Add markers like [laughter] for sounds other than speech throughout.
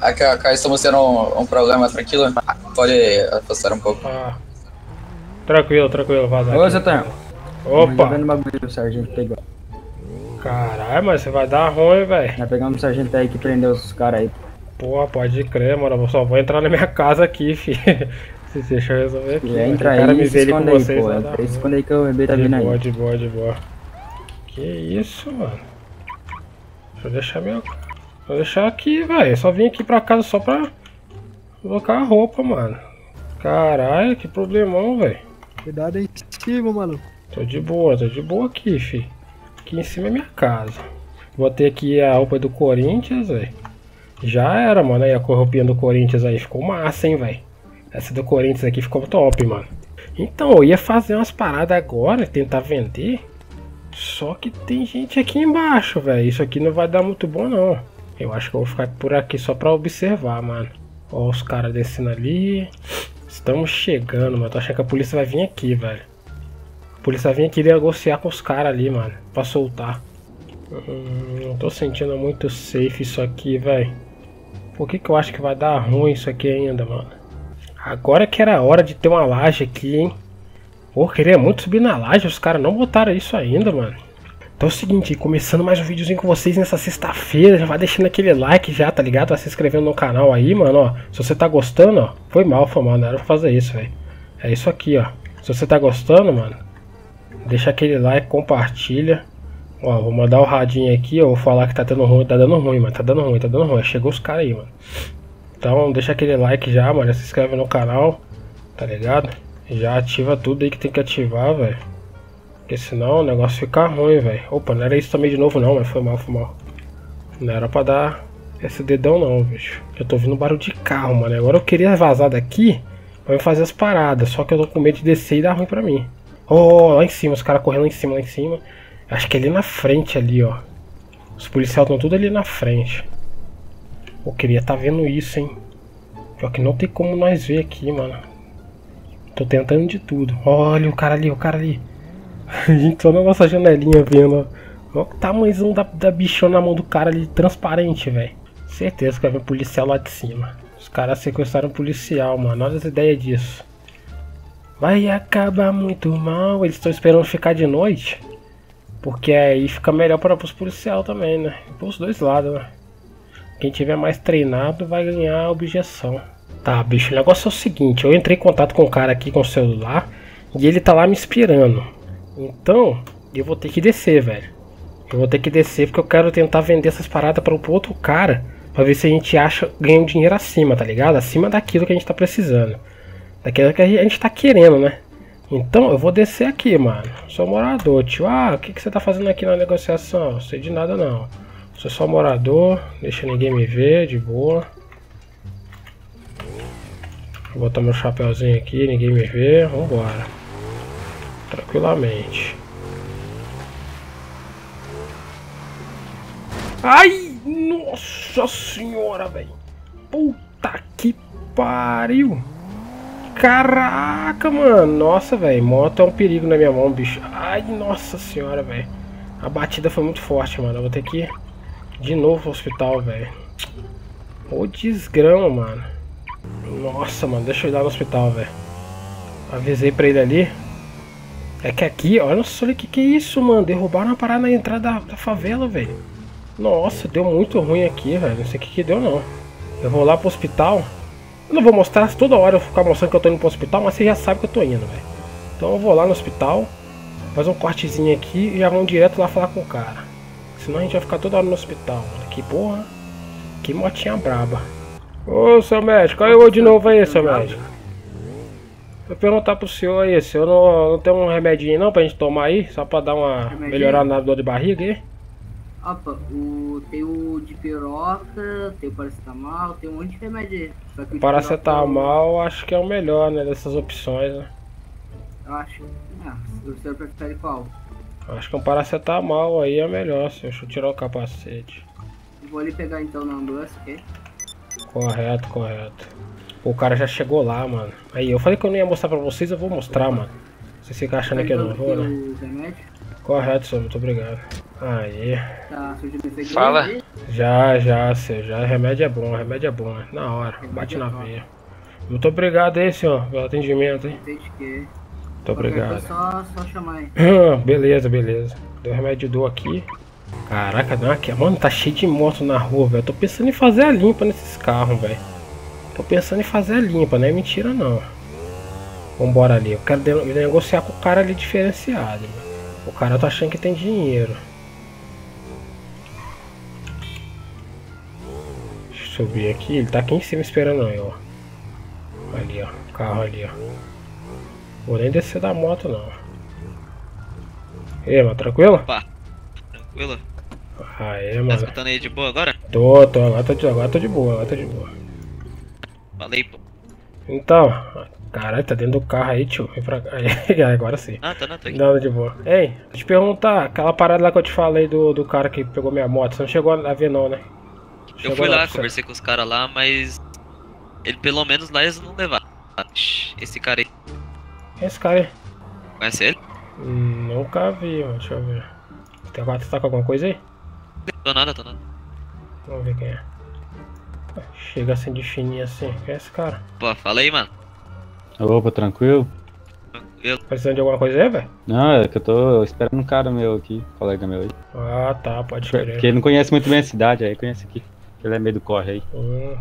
aqui, aqui estamos tendo um, um problema, tranquilo? Pode afastar um pouco. Ah. Tranquilo, tranquilo, vaza. Ô, Tonhão. Opa! vendo o bagulho o sargento pegou. Caralho, mas você vai dar ruim, velho. Vai pegar um sargento aí que prendeu os caras aí. Porra, pode crer, mano. Eu só vou entrar na minha casa aqui, [laughs] fi. Se deixa eu resolver aqui. E mano. entra O cara aí me vê com esconde aí, vocês, pô. aí, se esconde aí que o bebê tá De vindo boa, aí. de boa, de boa. Que isso, mano. Deixa eu deixar meu. Vou deixar aqui, velho. Só vim aqui pra casa só pra colocar a roupa, mano. Caralho, que problemão, velho. Cuidado aí em cima, maluco. Tô de boa, tô de boa aqui, fi. Aqui em cima é minha casa. Botei aqui a roupa do Corinthians, velho. Já era, mano. Aí a roupinha do Corinthians aí ficou massa, hein, velho. Essa do Corinthians aqui ficou top, mano. Então, eu ia fazer umas paradas agora, tentar vender. Só que tem gente aqui embaixo, velho. Isso aqui não vai dar muito bom, não. Eu acho que eu vou ficar por aqui só pra observar, mano. Ó, os caras descendo ali. Estamos chegando, mano. Tô achando que a polícia vai vir aqui, velho. A polícia vai vir aqui negociar com os caras ali, mano. Pra soltar. Hum, não tô sentindo muito safe isso aqui, velho. Por que que eu acho que vai dar ruim isso aqui ainda, mano? Agora que era a hora de ter uma laje aqui, hein? Pô, queria muito subir na laje, os caras não botaram isso ainda, mano. Então é o seguinte, começando mais um videozinho com vocês nessa sexta-feira, já vai deixando aquele like já, tá ligado? Vai se inscrevendo no canal aí, mano, ó. Se você tá gostando, ó, foi mal, foi mal, não era pra fazer isso, velho. É isso aqui, ó. Se você tá gostando, mano, deixa aquele like, compartilha. Ó, vou mandar o radinho aqui, ó, vou falar que tá dando ruim, tá dando ruim, mano, tá dando ruim, tá dando ruim. Chegou os caras aí, mano. Então deixa aquele like já, mano, se inscreve no canal, tá ligado? Já ativa tudo aí que tem que ativar, velho. Porque senão o negócio fica ruim, velho. Opa, não era isso também de novo não, mas foi mal, foi mal. Não era pra dar esse dedão não, bicho. Eu tô ouvindo barulho de carro, mano. Agora eu queria vazar daqui pra me fazer as paradas. Só que eu tô com medo de descer e dar ruim pra mim. Oh, lá em cima, os caras correndo lá em cima, lá em cima. Acho que é ali na frente ali, ó. Os policiais estão tudo ali na frente. Eu queria tá vendo isso, hein. Pior que não tem como nós ver aqui, mano. Tô tentando de tudo. Olha o cara ali, o cara ali. A gente só na nossa janelinha vendo. Olha o tamanhozão da, da bichona na mão do cara ali, transparente, velho. Certeza que vai vir policial lá de cima. Os caras sequestraram um policial, mano. Olha as ideias disso. Vai acabar muito mal. Eles estão esperando ficar de noite. Porque aí fica melhor para os policial também, né? Para os dois lados, né? Quem tiver mais treinado vai ganhar a objeção. Tá, bicho, o negócio é o seguinte, eu entrei em contato com o cara aqui com o celular e ele tá lá me esperando. Então, eu vou ter que descer, velho. Eu vou ter que descer porque eu quero tentar vender essas paradas para o outro cara, pra ver se a gente acha ganha um dinheiro acima, tá ligado? Acima daquilo que a gente tá precisando. Daquilo que a gente tá querendo, né? Então, eu vou descer aqui, mano. Sou morador, tio. Ah, o que, que você tá fazendo aqui na negociação? Não sei de nada, não. Sou só morador, deixa ninguém me ver, de boa. Vou botar meu chapéuzinho aqui, ninguém me vê. Vambora. Tranquilamente. Ai, nossa senhora, velho. Puta que pariu. Caraca, mano. Nossa, velho. Moto é um perigo na minha mão, bicho. Ai, nossa senhora, velho. A batida foi muito forte, mano. Eu vou ter que ir de novo pro hospital, velho. Ô desgrama, mano. Nossa, mano. Deixa eu ir lá no hospital, velho. Avisei pra ele ali. É que aqui, olha só, olha que que é isso, mano. Derrubaram uma parada na entrada da, da favela, velho. Nossa, deu muito ruim aqui, velho. Não sei o que que deu, não. Eu vou lá pro hospital. Eu não vou mostrar toda hora eu ficar mostrando que eu tô indo pro hospital, mas você já sabe que eu tô indo, velho. Então eu vou lá no hospital, fazer um cortezinho aqui e já vamos direto lá falar com o cara. Senão a gente vai ficar toda hora no hospital, mano. Que porra. Que motinha braba. Ô, seu médico, olha eu de novo aí, seu médico. Vou perguntar pro senhor aí, senhor não, não tem um remedinho não pra gente tomar aí? Só pra dar uma Remedinho? melhorada na dor de barriga aí? Opa, o, tem o de piroca, tem o paracetamol, tem um monte de remédio aí. Só que o Paracetamol acho que é o melhor, né, dessas opções, né? Eu acho. Ah, o senhor prefere qual? Acho que um paracetamol aí é melhor, senhor. Deixa eu tirar o capacete. Vou ali pegar então na ambulância, ok? Correto, correto. O cara já chegou lá, mano. Aí, eu falei que eu não ia mostrar pra vocês, eu vou mostrar, mano. Vocês ficam achando que eu não vou, né? Remédio? Correto, senhor. Muito obrigado. Aí. Tá Fala. Já, já, seu, já. Remédio é bom, remédio é bom. Na hora, bate na veia. Muito obrigado aí, senhor, pelo atendimento, hein? Muito obrigado. Só, só chamar aí. [clears throat] beleza, beleza. Deu remédio dor aqui. Caraca, não, aqui, mano, tá cheio de moto na rua, velho. Tô pensando em fazer a limpa nesses carros, velho. Tô pensando em fazer a limpa, não é mentira não. Vambora ali. Eu quero negociar com o cara ali diferenciado, velho. O cara tá achando que tem dinheiro. Deixa eu subir aqui. Ele tá aqui em cima esperando eu, ó. Ali, ó. Carro ali, ó. Vou nem descer da moto, não. E aí, mano, tranquilo? Opa, tranquilo? Aê, Tá mano. escutando aí de boa agora? Tô, tô, agora tô de, agora tô de boa, agora tô de boa. Falei, pô. Então, caralho, tá dentro do carro aí, tio. Vem pra cá. [laughs] Agora sim. Ah, tá, não, tô aqui. Nada de boa. Ei, deixa eu te perguntar, aquela parada lá que eu te falei do, do cara que pegou minha moto, você não chegou a ver não, né? Eu Chegou fui lá, você. conversei com os caras lá, mas. Ele pelo menos lá eles não levaram. Esse cara aí, Esse cara aí. conhece ele? Hum, nunca vi, mano. Deixa eu ver. Tem agora tá com alguma coisa aí? Tô nada, tô nada. Vamos ver quem é. Chega assim de fininho assim. Quem é esse cara? Pô, fala aí, mano. Opa, tranquilo? Eu, Precisando de alguma coisa aí, velho? Não, é que eu tô esperando um cara meu aqui, colega meu aí. Ah, tá, pode Porque crer. ele não conhece muito bem a cidade, aí conhece aqui. Ele é meio do corre aí. Hum.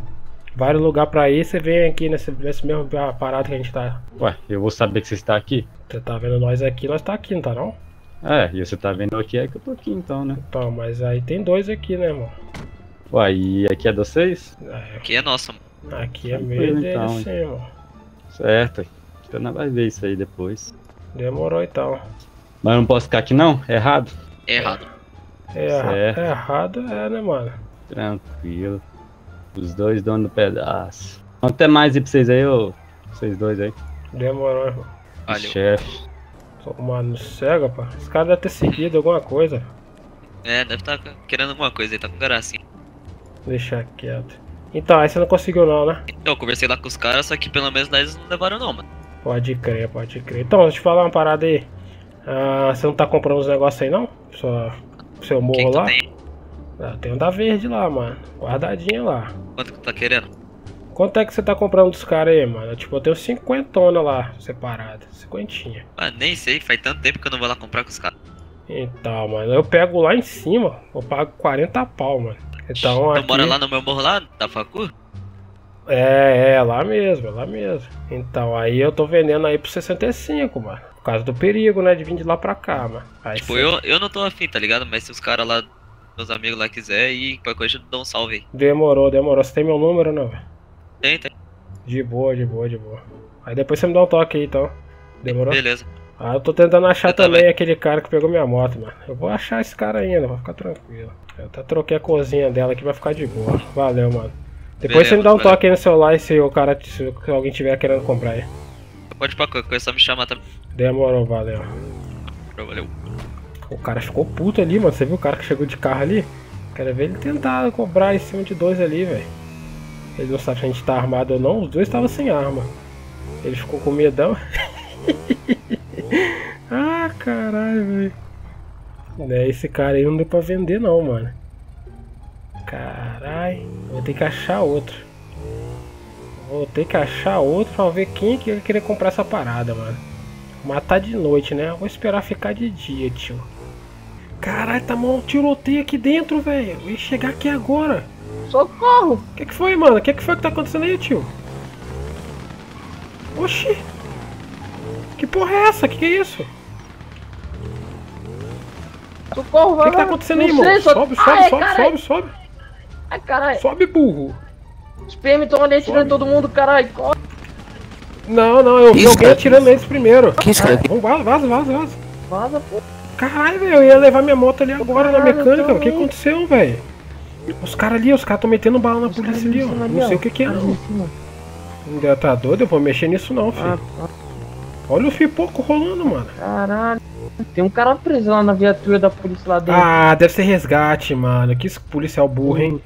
Vários lugares pra ir, você vem aqui nesse, nesse mesmo parado que a gente tá. Ué, eu vou saber que você está aqui? Você tá vendo nós aqui, nós tá aqui, não tá não? É, e você tá vendo aqui, é que eu tô aqui então, né? Então, mas aí tem dois aqui, né, irmão? Ué, e aqui é de vocês? É, aqui é nosso, mano. aqui é dele então, irmão. Certo. Então nós vai ver isso aí depois. Demorou então. Mas eu não posso ficar aqui não? É errado? É errado. É, Certo. é errado, é, né, mano? Tranquilo. Os dois donos do pedaço. Até mais aí pra vocês aí, ô. Vocês dois aí. Demorou, irmão. Valeu. Chefe. Tô mano cega, pá. Esse cara deve ter seguido alguma coisa. É, deve estar querendo alguma coisa aí, tá com gracinha. Deixa quieto. Então, aí você não conseguiu não, né? Então, eu conversei lá com os caras, só que pelo menos lá eles não levaram não, mano. Pode crer, pode crer. Então, deixa eu te falar uma parada aí. Ah, você não tá comprando os negócios aí não? Só seu que, morro que tu lá? tem? Ah, tem um da verde lá, mano. Guardadinho lá. Quanto que tu tá querendo? Quanto é que você tá comprando dos caras aí, mano? Tipo, eu tenho 50 lá separado. Cinquentinha. Ah, nem sei, faz tanto tempo que eu não vou lá comprar com os caras. Então, mano, eu pego lá em cima, eu pago 40 pau, mano. Então, Tu aqui... mora lá no meu morro lá, da facu? É, é, lá mesmo, é lá mesmo. Então, aí eu tô vendendo aí por 65, mano. Por causa do perigo, né, de vir de lá pra cá, mano. Aí Tipo, eu, eu não tô afim, tá ligado? Mas se os caras lá, meus amigos lá quiser e qualquer coisa eu dou um salve aí. Demorou, demorou. Você tem meu número, não, velho? Tem, tem. De boa, de boa, de boa. Aí depois você me dá um toque aí, então. Demorou? Beleza. Ah, eu tô tentando achar também também. aquele cara que pegou minha moto, mano. Eu vou achar esse cara ainda, vai ficar tranquilo. Eu até troquei a cozinha dela aqui, vai ficar de boa. Valeu, mano. Depois Beleza, você me dá um toque aí no celular e se o cara, se alguém tiver querendo comprar aí. Pode pra qualquer coisa, só me chamar também. Demorou, valeu. Valeu. O cara ficou puto ali, mano. Você viu o cara que chegou de carro ali? Quero ver ele tentar cobrar em cima de dois ali, velho. Ele não sabe se a gente tá armado ou não. Os dois estavam sem arma. Ele ficou com medão. [laughs] caralho, velho. Né, esse cara aí não deu pra vender não, mano. Caralho. Vou ter que achar outro. Vou ter que achar outro pra ver quem que vai querer comprar essa parada, mano. Matar de noite, né? Vou esperar ficar de dia, tio. Caralho, tá mal um tiroteio aqui dentro, velho. Eu ia chegar aqui agora. Socorro! O que, que foi, mano? O que, que foi que tá acontecendo aí, tio? Oxi! Que porra é essa? Que que é isso? Socorro, O vai, que, que tá acontecendo aí, só- Sobe, sobe, Ai, sobe, sobe, sobe. Ai, caralho. Sobe, burro. Os PM estão ali atirando Sobe. todo mundo, caralho. Corre. Não, não, eu vi Isso, alguém cara. atirando neles primeiro. Que isso, cara? Vamos, vaza, vaza, vaza, vaza. Vaza, pô. Caralho, velho, eu ia levar minha moto ali agora na Caralho, mecânica. eu O que aconteceu, velho? Os caras ali, os caras tão metendo bala na Os polícia ali, ó. ali, Não ó. sei o que que é, não. Ainda tá doido? Eu vou mexer nisso não, filho. Ah, ah, Olha o pipoco rolando, mano. caralho. Tem um cara preso lá na viatura da polícia lá dentro. Ah, deve ser resgate, mano. Que esse policial burro, hein?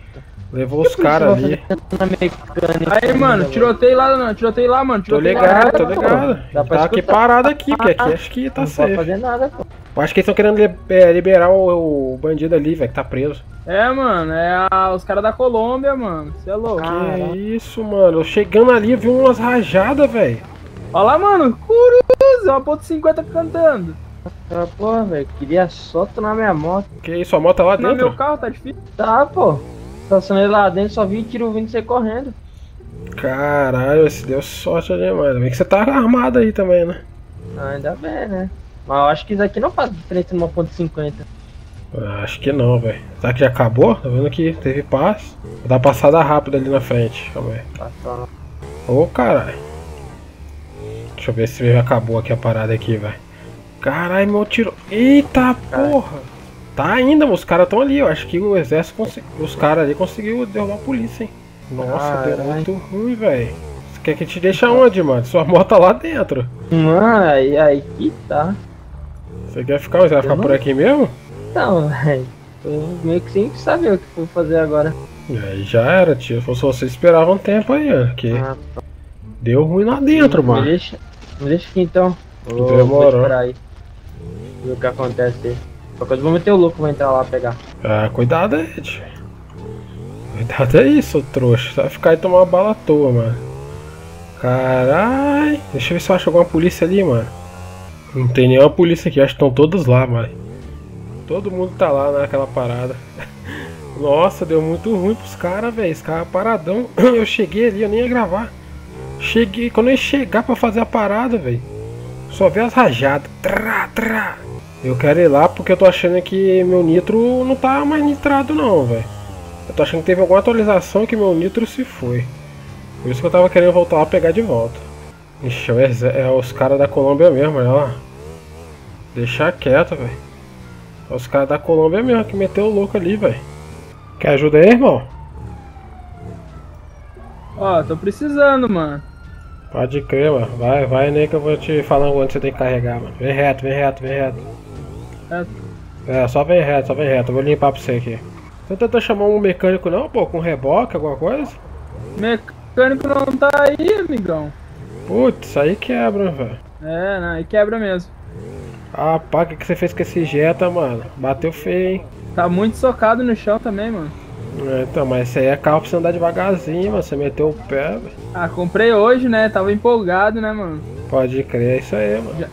Levou os caras ali. Na mecânica. Aí, mano, tiroteio lá, não, tiroteio lá, mano. Tô tiroteio ligado, lá. tô ligado. Dá Tá aqui parado aqui, porque aqui acho que tá Não safe. fazer nada, pô. Eu acho que eles estão querendo é, liberar o, o bandido ali, velho, que tá preso. É, mano, é a- os caras da Colômbia, mano. Você é louco. Que isso, mano. Eu chegando ali, eu vi umas rajadas, velho. Olha lá, mano, Curuz, uma ponto 50 cantando. Ah, porra, velho, queria só na minha moto. Que isso, a moto tá lá dentro? meu carro tá difícil. Tá, pô. Estacionei lá dentro, só vi tiro vindo sair correndo. Caralho, esse deu sorte ali, mano. Vem que você tá armado aí também, né? Ah, ainda bem, né? Mas eu acho que isso aqui não faz diferença numa ponto 50. Ah, Acho que não, velho. Será que já acabou? Tá vendo que teve paz? Vou dar passada rápida ali na frente. Calma aí. Passou. Ô, caralho. Deixa eu ver se acabou aqui a parada aqui, velho. Caralho, meu tiro. Eita porra! Tá ainda. Os caras tão ali. Eu acho que o exército conseguiu. Os caras ali conseguiu derrubar a polícia, hein? Nossa, deu Caralho. muito ruim, velho. Você quer que te deixe aonde, mano? Sua moto tá lá dentro. Mano, aí, aí que tá. Você quer ficar? Você vai ficar por aqui mesmo? Então, velho. Tô meio que sem saber o que vou fazer agora. E aí já era, tio. Se você, esperava um tempo aí, ó. Que Ah, deu ruim lá dentro, me mano. deixa, me deixa aqui então. Vou, Demorou. vou aí. Ver o que acontece. Qualquer coisa, vou meter o louco, vou entrar lá pegar. Ah, cuidado tio. Cuidado aí, seu trouxa. Você vai ficar aí tomar uma bala à toa, mano. Carai. Deixa eu ver se eu acho alguma polícia ali, mano. Não tem nenhuma polícia aqui, acho que estão todos lá, mano. Todo mundo tá lá naquela parada. [laughs] Nossa, deu muito ruim pros caras, velho. Esse cara paradão. [clears throat] Eu cheguei ali, eu nem ia gravar. Cheguei, quando eu ia chegar pra fazer a parada, velho. Só vi as rajadas. Trá, trá. Eu quero ir lá porque eu tô achando que meu nitro não tá mais nitrado não, velho. Eu tô achando que teve alguma atualização que meu nitro se foi. Por isso que eu tava querendo voltar lá pegar de volta. Ixi, é, é os caras da Colômbia mesmo, olha lá. Deixa quieto, velho. É os caras da Colômbia mesmo que meteu o louco ali, velho. Quer ajuda aí, irmão? Ó, tô precisando, mano. Pode crer, mano. Vai, vai nem que eu vou te falando onde você tem que carregar, mano. Vem reto, vem reto, vem reto. Reto. É, só vem reto, só vem reto. Eu vou limpar pra você aqui. Você tentou chamar um mecânico não, pô? Com reboque, alguma coisa? Mecânico não tá aí, amigão. Putz, aí quebra, velho. É, não, aí quebra mesmo. Ah, pá, o que, que você fez com esse Jetta, mano? Bateu feio, hein? Tá muito socado no chão também, mano. É, então, mas esse aí é carro pra você andar devagarzinho, mano. Você meteu o pé, velho. Ah, comprei hoje, né? Tava empolgado, né, mano? Pode crer, é isso aí, mano. Já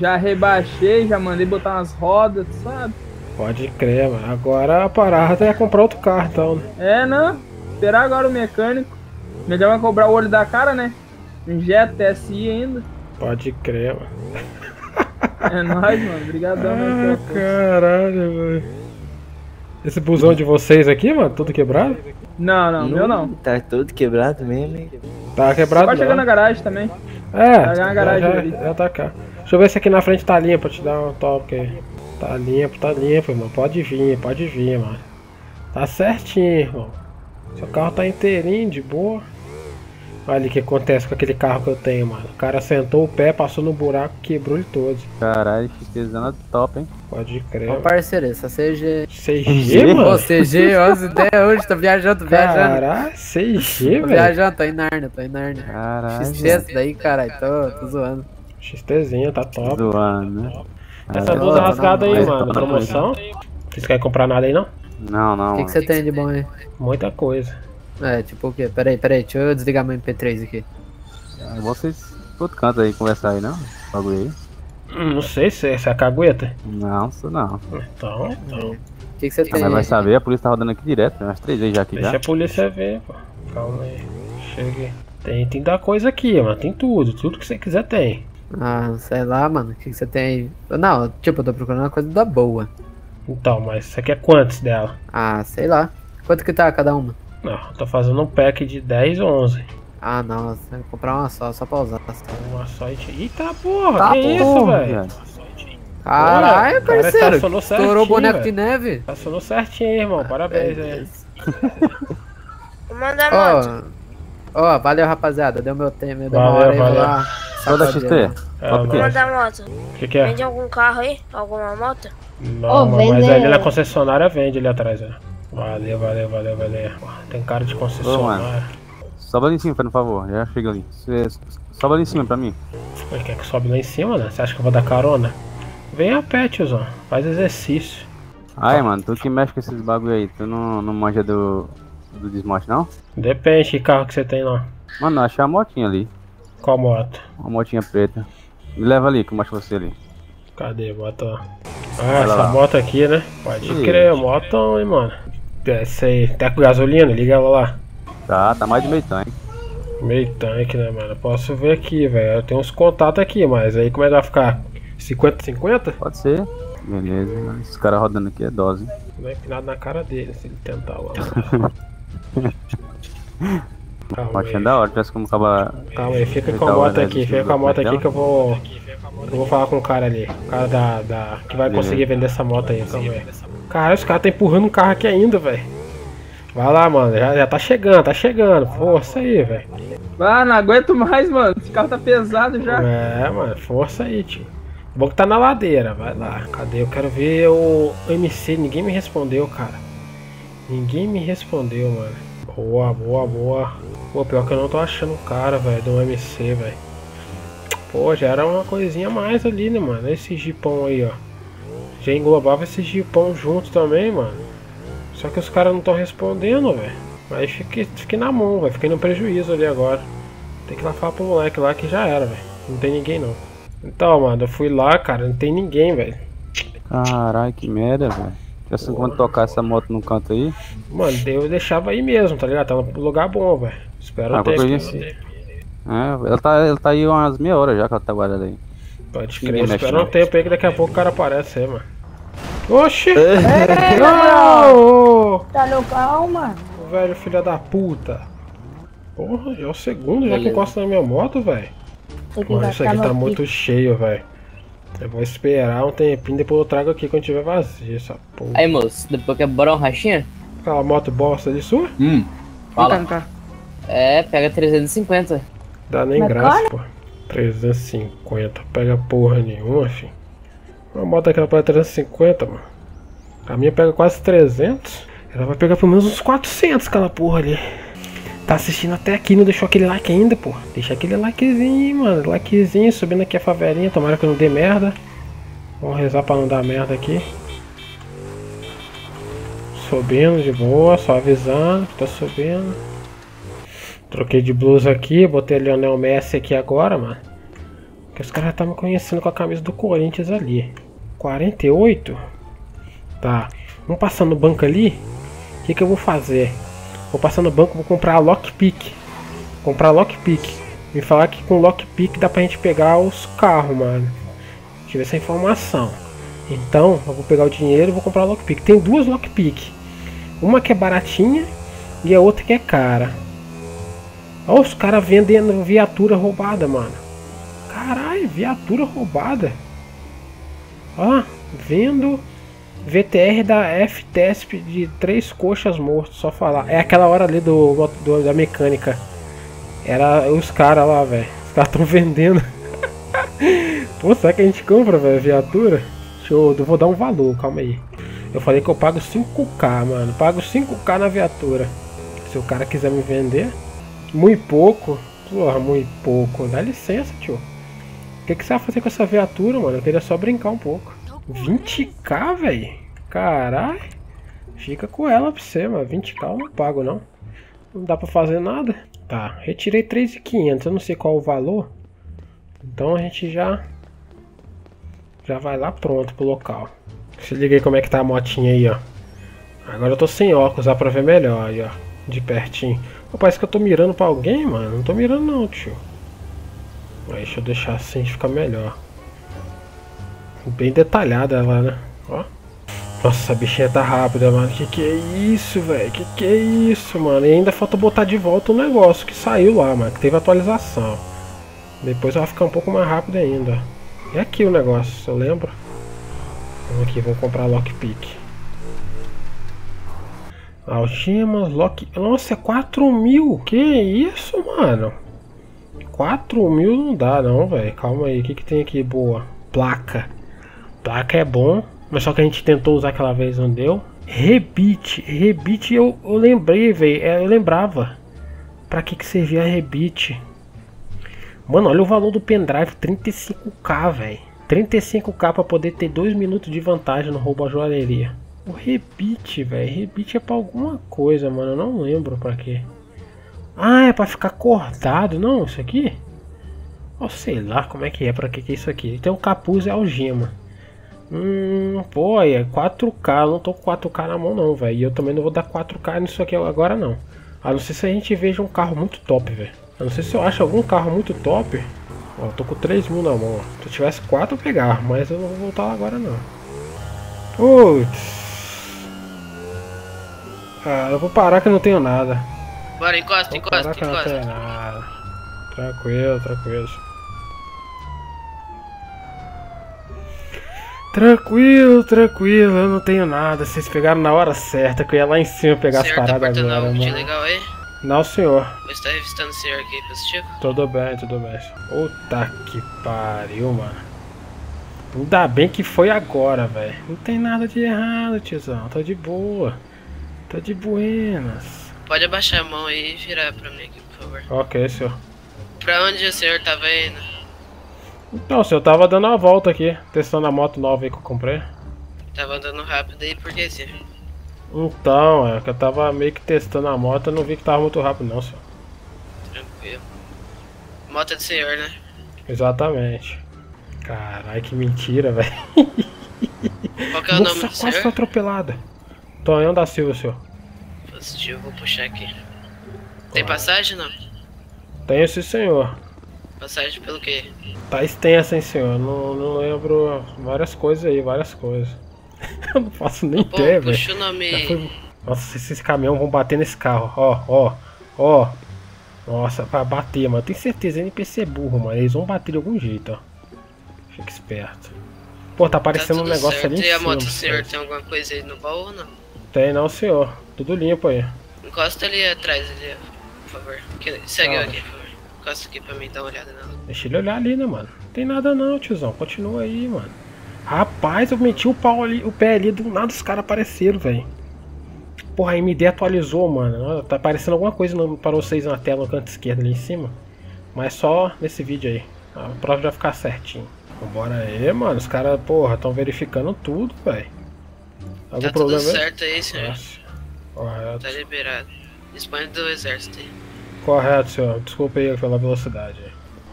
rebaixei, já mandei botar umas rodas, tu sabe? Pode crer, mano. Agora a parada é comprar outro carro, então, né? É, não. Esperar agora o mecânico. Melhor vai cobrar o olho da cara, né? Injeta TSI ainda. Pode crer, mano. É nóis, mano. Obrigadão, Ah, pelo- caralho, velho. Esse busão de vocês aqui, mano, tudo quebrado? Não, não, meu não. Tá todo quebrado mesmo, hein? Tá quebrado Pode chegar na garagem também. É, Tá na garagem já, ali. já tá cá. Deixa eu ver se aqui na frente tá limpo, pra te dar um toque aí. Tá limpo, tá limpo, irmão. Pode vir, pode vir, mano. Tá certinho, irmão. Seu carro tá inteirinho, de boa. Olha o que acontece com aquele carro que eu tenho, mano. O cara sentou o pé, passou no buraco, quebrou ele todo. Caralho, XTzona top, hein? Pode crer. Ô parceiro, essa CG. CG, Ô, mano? CG, 11 até hoje, tô viajando, tô viajando. Caralho, CG, Tô velho. viajando, tô em Narnia, tô em Narnia. Caralho. XT essa daí, caralho, tô, tô zoando. XTzinho, tá top. Zoando, né? Essa blusa rasgada aí, Mas- mano. Promoção? Vocês querem comprar nada aí, não? Não, não. O que, que você tem de bom aí? Muita coisa. É, tipo o quê? Peraí, peraí, deixa eu desligar meu MP3 aqui. mano? Vocês pro outro canto aí conversar aí, não? Bagulho aí. Hum, Não sei se essa é a cagueta. Não, isso não. Então, então. O que, que você tem Mas vai aí? saber, a polícia tá rodando aqui direto, tem umas três vezes já aqui Deixa já. a polícia ver, pô. Calma aí. Chega. Tem, tem da coisa aqui, mano. Tem tudo. Tudo que você quiser tem. Ah, sei lá, mano, o que, que você tem aí? Não, tipo, eu tô procurando uma coisa da boa. Então, mas você quer quantos dela? Ah, sei lá. Quanto que tá cada uma? Não, eu tô fazendo um pack de 10 ou 11. Ah, não, eu vou comprar uma só, só pra usar. Uma só e. Eita porra, Tá que isso, porra, velho? viado. Caralho, Olha, o cara parceiro. estacionou Estourou o boneco velho. de neve. Estacionou certinho, irmão. Parabéns aí. Manda a moto. Ó, valeu rapaziada, deu meu tempo, deu uma Valeu, hora aí, valeu. lá. Toda sacadear. XT? É, Top que é? Moto. O que, que é? Vende algum carro aí? Alguma moto? Não, Ô, mas ali na concessionária vende ali atrás, ó. Valeu, valeu, valeu, valeu. Tem cara de concessionária. Sobe ali em cima, por favor. Já chega ali. Cê- sobe ali em cima pra mim. Você quer que sobe lá em cima, né? Você acha que eu vou dar carona? Vem a pé, tiozão. Faz exercício. Ai, mano, tu que mexe com esses bagulho aí, tu não, não manja do, do desmonte, não? Depende que carro que você tem lá. Mano, achei a motinha ali. Qual moto? Uma motinha preta. Me leva ali, que eu mostro você ali. Cadê? Bota. Ah, essa lá. moto aqui, né? Pode Ixi. crer, motão, hein, mano. Essa aí. Tá com gasolina? Liga ela lá. Tá, tá mais de meio tanque. Meio tanque, né, mano? Posso ver aqui, velho. Eu tenho uns contatos aqui, mas aí como é que vai ficar? 50-50? Pode ser. Beleza, esse cara rodando aqui é dose. Não é nada na cara dele se ele tentar lá. [laughs] Calma Motinha aí. da hora, parece como acaba. Calma aí, fica com a tá moto olhando aqui, fica com a moto aqui que eu vou. Eu vou falar com o cara ali. O cara da. da que vai conseguir vender essa moto aí, calma aí. Cara, os caras tá empurrando um carro aqui ainda, velho. Vai lá, mano. Já, já tá chegando, tá chegando. Força aí, velho. Ah, não aguento mais, mano. Esse carro tá pesado já. É, mano, força aí, tio. Bom que tá na ladeira, vai lá. Cadê? Eu quero ver o MC. Ninguém me respondeu, cara. Ninguém me respondeu, mano. Boa, boa, boa. Pô, pior que eu não tô achando o cara, velho, do MC, velho. Pô, já era uma coisinha mais ali, né, mano? Esse jipão aí, ó. Já englobava esse jipão junto também, mano. Só que os caras não estão respondendo, velho. Aí fiquei, fiquei na mão, velho. Fiquei no prejuízo ali agora. Tem que lá falar pro moleque lá que já era, velho. Não tem ninguém não. Então, mano, eu fui lá, cara, não tem ninguém, velho. Caralho, que merda, velho. Já assim quando tocar essa moto no canto aí. Mano, eu deixava aí mesmo, tá ligado? Tá no lugar bom, velho. Espero Ah, um tempo. dia É, ela tá, ela tá aí umas meia hora já que ela tá guardada aí. Pode crer, espera um tempo aí que daqui a pouco o cara aparece aí, mano. Oxi! [laughs] Ei, Não! Tá no calma. O velho filho da puta. Porra, já é o segundo já que Beleza. encosta na minha moto, velho. Mano, isso aqui tá muito cheio, velho. Eu vou esperar um tempinho, depois eu trago aqui quando tiver vazio essa porra. Aí, moço, depois quer bora um rachinha? Aquela moto bosta ali sua? Hum. Fala. Vem cá. É, pega 350. Dá nem Mas graça, olha- pô. 350, pega porra nenhuma, filho. Uma moto daquela pega 350, mano. A minha pega quase 300. Ela vai pegar pelo menos uns 400 aquela porra ali. Tá assistindo até aqui, não deixou aquele like ainda, pô. Deixa aquele likezinho, mano. Likezinho, subindo aqui a favelinha. Tomara que eu não dê merda. Vamos rezar pra não dar merda aqui. Subindo de boa, só avisando que tá subindo. Troquei de blusa aqui, botei Lionel Messi aqui agora, mano. Porque os caras estão me conhecendo com a camisa do Corinthians ali. 48? Tá. Vamos passar no banco ali. O que, que eu vou fazer? Vou passar no banco, vou comprar a lockpick. Comprar lockpick. Me falar que com lockpick dá pra gente pegar os carros, mano. Tive essa informação. Então, eu vou pegar o dinheiro e vou comprar a lockpick. Tem duas lockpick. Uma que é baratinha e a outra que é cara. Olha os caras vendendo viatura roubada, mano. Caralho, viatura roubada. Ó, vendo VTR da FTESP de três coxas mortos, só falar. É aquela hora ali do, do- da mecânica. Era os caras lá, velho. Os caras estão vendendo. [laughs] Pô, será que a gente compra, velho, viatura? Deixa eu, eu vou dar um valor, calma aí. Eu falei que eu pago 5k, mano. Pago 5k na viatura. Se o cara quiser me vender. Muito pouco. Porra, muito pouco. Dá licença, tio. O que, que você vai fazer com essa viatura, mano? Eu queria só brincar um pouco. 20k, velho? Caralho. Fica com ela pra você, mano. 20k eu não pago, não. Não dá pra fazer nada. Tá, retirei 3.500. Eu não sei qual o valor. Então a gente já... Já vai lá pronto pro local. Se liga aí como é que tá a motinha aí, ó. Agora eu tô sem óculos, dá pra ver melhor aí, ó. De pertinho. Parece que eu tô mirando pra alguém, mano. Não tô mirando não, tio. Aí, deixa eu deixar assim, fica melhor. Bem detalhada ela, né? Ó. Nossa, a bichinha tá rápida, mano. Que que é isso, velho? Que que é isso, mano? E ainda falta botar de volta o negócio que saiu lá, mano. Que teve atualização. Depois vai ficar um pouco mais rápido ainda. É aqui o negócio, eu lembro. Vamos aqui, vamos comprar lockpick. Algemas, lock... Nossa, é 4 mil. Que isso, mano? 4 mil não dá não, velho. Calma aí, o que, que tem aqui boa? Placa. Placa é bom, mas só que a gente tentou usar aquela vez não deu. Rebite, rebite eu, eu lembrei, velho. Eu lembrava. Pra que que servia rebite? Mano, olha o valor do pendrive, 35k, velho. 35k pra poder ter 2 minutos de vantagem no roubo à joalheria. O rebite, velho. Rebite é pra alguma coisa, mano. Eu não lembro pra quê. Ah, é pra ficar cortado. Não, isso aqui? Oh, sei lá como é que é, pra que que é isso aqui. Tem um capuz e algema. Hum, pô, é 4K. Eu não tô com 4K na mão não, velho. E eu também não vou dar 4K nisso aqui agora não. A não ser se a gente veja um carro muito top, velho. A não ser se eu acho algum carro muito top. Ó, tô com 3 mil na mão, ó. Se eu tivesse 4 eu pegar, mas eu não vou voltar lá agora não. Putz. Ah, eu vou parar que eu não tenho nada. Bora, encosta, Vou encosta, não encosta. tenho nada. Tranquilo, tranquilo. Tranquilo, tranquilo, eu não tenho nada. Vocês pegaram na hora certa, que eu ia lá em cima pegar as tá paradas agora, algo de mano. legal aí? Não, senhor. Você tá revistando o senhor aqui positivo? Tudo bem, tudo bem. Puta que pariu, mano. Ainda bem que foi agora, velho. Não tem nada de errado, tiozão. Tô de boa. Tô de buenas. Pode abaixar a mão aí e virar pra mim aqui, por favor. Ok, senhor. Pra onde o senhor tava indo? Então, senhor, tava dando uma volta aqui, testando a moto nova aí que eu comprei. Tava andando rápido aí, por que senhor? Então, é que eu tava meio que testando a moto, eu não vi que tava muito rápido não, senhor. Tranquilo. Moto do senhor, né? Exatamente. Caralho, que mentira, velho. Qual que é o nome Nossa, do quase foi senhor? atropelada. Tonhão da Silva, senhor. Positivo, vou puxar aqui. Tem passagem não? Tenho sim, senhor. Passagem pelo quê? Tá extensa, hein, senhor. Não, não lembro várias coisas aí, várias coisas. [laughs] eu não faço nem ideia, velho. puxa o nome. Foi- Nossa, esses caminhões vão bater nesse carro. Ó, ó, ó. Nossa, pra bater, mano. Tenho certeza, NPC é burro, mano. Eles vão bater de algum jeito, ó. Fica esperto. Pô, tá aparecendo um tudo negócio certo. ali em E a cima. moto senhor tem alguma coisa aí no baú ou não? Tem não, senhor. Tudo limpo aí. Encosta ali atrás, ali, por favor. Segue eu Tá. aqui, por favor. Aqui pra mim dar uma olhada nela. Deixa ele olhar ali, né, mano? Não tem nada não, tiozão. Continua aí, mano. Rapaz, eu meti o pau ali, o pé ali, do nada os caras apareceram, velho. Porra, a AMD atualizou, mano. Tá aparecendo alguma coisa para vocês na tela no canto esquerdo ali em cima. Mas só nesse vídeo aí. A prova já ficar certinho. Vambora aí, mano. Os caras, porra, estão verificando tudo, velho. Algum Tá tudo problema mesmo? certo aí, senhor. Nossa. Correto. Tá liberado. Dispõe do exército aí. Correto, senhor. Desculpa aí pela velocidade.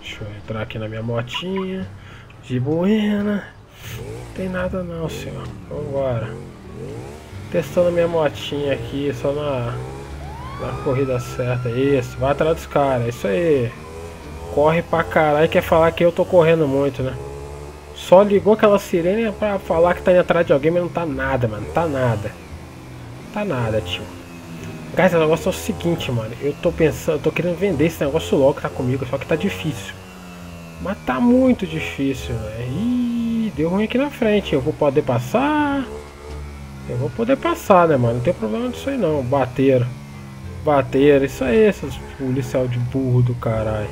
Deixa eu entrar aqui na minha motinha. De buena. Não tem nada não, senhor. Vambora. Testando minha motinha aqui, só na, na corrida certa. Isso, vai atrás dos caras. Isso aí. Corre pra caralho. Quer falar que eu tô correndo muito, né? Só ligou aquela sirene pra falar que tá indo atrás de alguém, mas não tá nada, mano. Tá nada. Tá nada, tio. Guys, o negócio é o seguinte, mano. Eu tô pensando, eu tô querendo vender esse negócio logo que tá comigo, só que tá difícil. Mas tá muito difícil, velho. Ih, deu ruim aqui na frente. Eu vou poder passar. Eu vou poder passar, né, mano? Não tem problema disso aí não. Bateram. Bateram. Isso aí, esses policial de burro do caralho.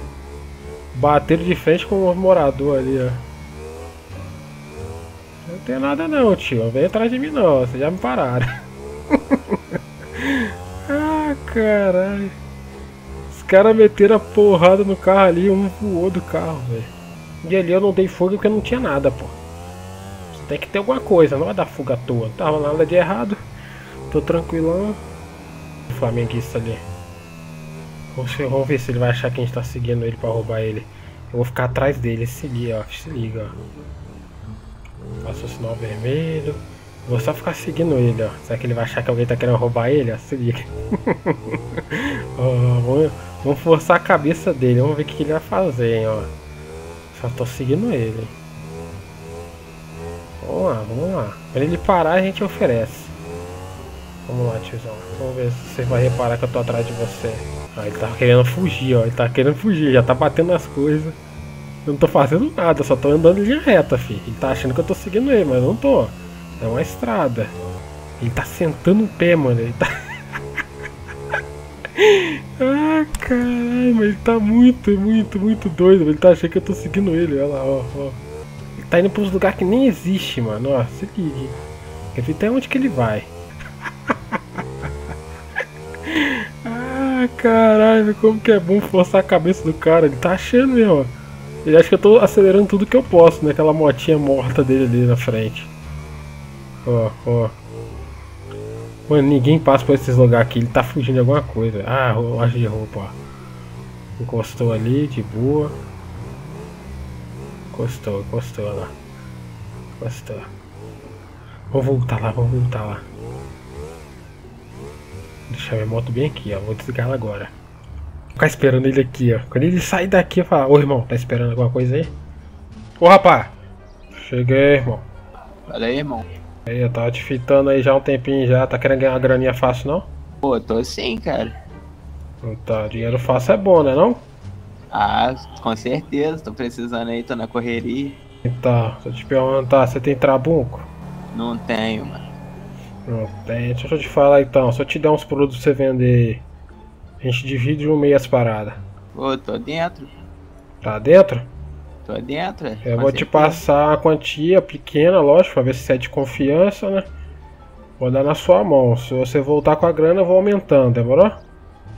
Bateram de frente com o morador ali, ó. Não tem nada não, tio. Vem atrás de mim não. Vocês já me pararam. [laughs] caralho. Os caras meteram a porrada no carro ali, um voou do carro, velho. E ali eu não dei fuga porque não tinha nada, pô. Tem que ter alguma coisa, não vai dar fuga à toa. Tava nada de errado. Tô tranquilão. O flamenguista ali. Vamos ver, se ele vai achar que a gente tá seguindo ele pra roubar ele. Eu vou ficar atrás dele, se liga, ó. Se liga, ó. Passou o sinal vermelho. Vou só ficar seguindo ele, ó. Será que ele vai achar que alguém tá querendo roubar ele? Ó, se liga. [laughs] Ó, vamos, vamos forçar a cabeça dele. Vamos ver o que ele vai fazer, hein, ó. Só tô seguindo ele. Vamos lá, vamos lá. Quando ele parar, a gente oferece. Vamos lá, tiozão. Vamos ver se você vai reparar que eu tô atrás de você. Ah, ele tá querendo fugir, ó. Ele tá querendo fugir, já tá batendo nas coisas. Eu não tô fazendo nada, só tô andando linha reta, filho. Ele tá achando que eu tô seguindo ele, mas eu não tô. É uma estrada. Ele tá sentando o pé, mano. Ele tá. [laughs] ah, caralho, mas ele tá muito, muito, muito doido. Ele tá achando que eu tô seguindo ele. Olha lá, ó, ó. Ele tá indo pros lugares que nem existe, mano. Ó, se ligue. Quer ver até onde que ele vai. [laughs] ah, caralho, como que é bom forçar a cabeça do cara. Ele tá achando mesmo, ó. Ele acha que eu tô acelerando tudo que eu posso, né? Aquela motinha morta dele ali na frente. Ó, ó. Mano, ninguém passa por esses lugares aqui. Ele tá fugindo de alguma coisa. Ah, loja de roupa, ó. Encostou ali, de boa. Encostou, encostou lá. Encostou. Vamos voltar lá, vamos voltar lá. Deixar minha moto bem aqui, ó. Vou desligar ela agora. Vou ficar esperando ele aqui, ó. Quando ele sair daqui, eu falo, ô irmão, tá esperando alguma coisa aí? Ô rapaz! Cheguei, irmão. Fala aí, irmão. Aí, eu tava te fitando aí já um tempinho já. Tá querendo ganhar uma graninha fácil, não? Pô, tô sim, cara. Não tá, dinheiro fácil é bom, né não? Ah, com certeza. Tô precisando aí, tô na correria. Então, se eu te perguntar, você tem trabuco? Não tenho, mano. Não tem. Deixa eu te falar então, se eu te der uns produtos pra você vender, a gente divide no meio as paradas. Pô, tô dentro. Tá dentro? Dentro, é. Eu com vou te passar uma quantia pequena, lógico, pra ver se você é de confiança, né? Vou dar na sua mão. Se você voltar com a grana, eu vou aumentando, demorou?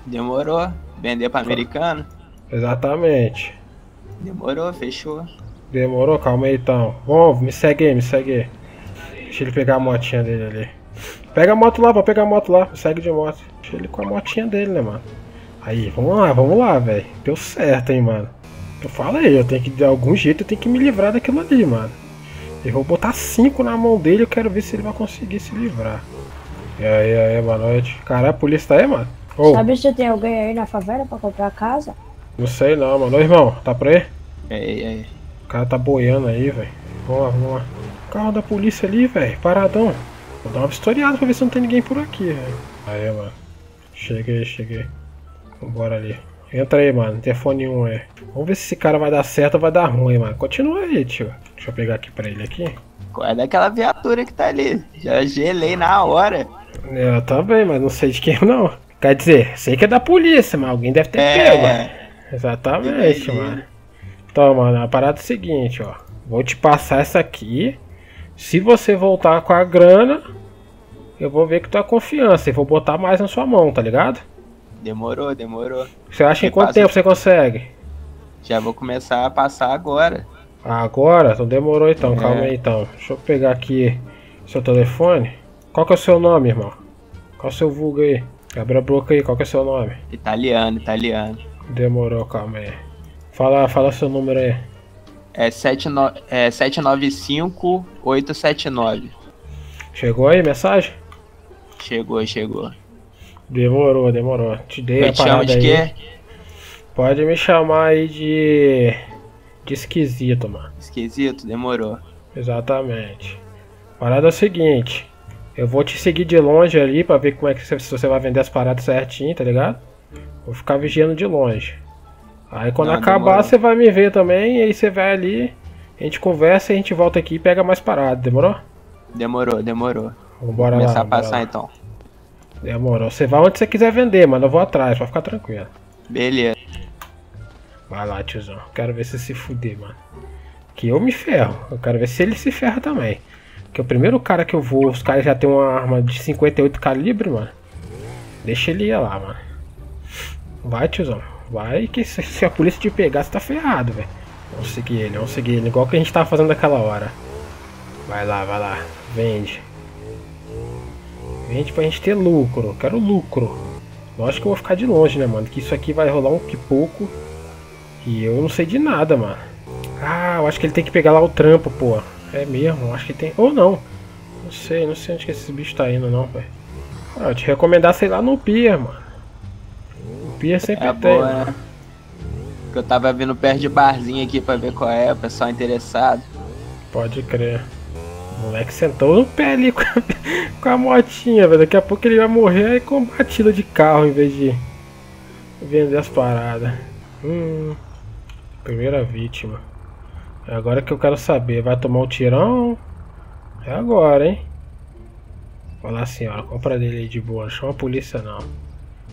Demorou. Vender pra americano? Exatamente. Demorou, fechou. Demorou? Calma aí então. Vamos, me segue aí, me segue aí. Deixa ele pegar a motinha dele ali. Pega a moto lá, pode pegar a moto lá. Me segue de moto. Deixa ele com a motinha dele, né, mano? Aí, vamos lá, vamos lá, velho. Deu certo, hein, mano. Eu falei, eu tenho que, de algum jeito, eu tenho que me livrar daquilo ali, mano. Eu vou botar cinco na mão dele, eu quero ver se ele vai conseguir se livrar. E aí, aí, boa noite. Caralho, a polícia tá aí, mano? Ô, Sabe se tem alguém aí na favela pra comprar casa? não sei não, mano. Ô, irmão, tá por aí? Aí, aí. O cara tá boiando aí, velho. Vamos lá, vamos lá. Carro da polícia ali, velho. Paradão. Vou dar uma vistoriada pra ver se não tem ninguém por aqui, velho. Aí, mano. Cheguei, cheguei. Vambora ali. Entra aí, mano. Telefone 1 aí. Vamos ver se esse cara vai dar certo ou vai dar ruim, mano. Continua aí, tio. Deixa eu pegar aqui pra ele aqui. Qual é daquela viatura que tá ali? Já gelei na hora. Eu também, mas não sei de quem não. Quer dizer, sei que é da polícia, mas alguém deve ter É. pego. Exatamente, Entendi. mano. Então, mano, a parada é a seguinte, ó. Vou te passar essa aqui. Se você voltar com a grana, eu vou ver que tu é confiança e vou botar mais na sua mão, tá ligado? Demorou, demorou. Você acha em quanto tempo você consegue? Já vou começar a passar agora. Agora? Então demorou então, É. calma aí então. Deixa eu pegar aqui seu telefone. Qual que é o seu nome, irmão? Qual é o seu vulgo aí? Abre a boca aí, qual que é o seu nome? Italiano, italiano. Demorou, calma aí. Fala, fala seu número aí. É, 79, é 795-879. Chegou aí, mensagem? Chegou, chegou. Demorou, demorou. Te dei Eu a te parada de aí. quê? Pode me chamar aí de. de esquisito, mano. Esquisito, demorou. Exatamente. Parada é o seguinte. Eu vou te seguir de longe ali pra ver como é que você, se você vai vender as paradas certinho, tá ligado? Vou ficar vigiando de longe. Aí quando Não, acabar demorou. você vai me ver também, e aí você vai ali, a gente conversa e a gente volta aqui e pega mais paradas, demorou? Demorou, demorou. Vou lá. começar a passar lá. então. Demorou. Você vai onde você quiser vender, mano. Eu vou atrás, pra ficar tranquilo. Beleza. Vai lá, tiozão. Quero ver se se fuder, mano. Que eu me ferro. Eu quero ver se ele se ferra também. Que o primeiro cara que eu vou, os caras já tem uma arma de 58 calibre, mano. Deixa ele ir lá, mano. Vai, tiozão. Vai que se, se a polícia te pegar, você tá ferrado, velho. Vamos seguir ele, vamos seguir ele. Igual que a gente tava fazendo naquela hora. Vai lá, vai lá. Vende. Vende pra gente ter lucro. Eu quero lucro. Lógico que eu vou ficar de longe, né, mano? Que isso aqui vai rolar um pipoco. E eu não sei de nada, mano. Ah, eu acho que ele tem que pegar lá o trampo, pô. É mesmo, eu acho que tem. Ou não. Não sei, não sei onde que esse bicho tá indo, não, velho. Ah, eu te recomendar, sei lá, no Pier, mano. O Pier sempre É tem. boa, né? Que eu tava vindo perto de barzinho aqui pra ver qual é, o pessoal interessado. Pode crer. O moleque sentou no pé ali [laughs] com a, com a motinha, velho. Daqui a pouco ele vai morrer com batida de carro em vez de vender as paradas. Hum. Primeira vítima. É agora que eu quero saber. Vai tomar o tirão? É agora, hein? Assim, ó. Compra dele aí de boa. Não chama a polícia não.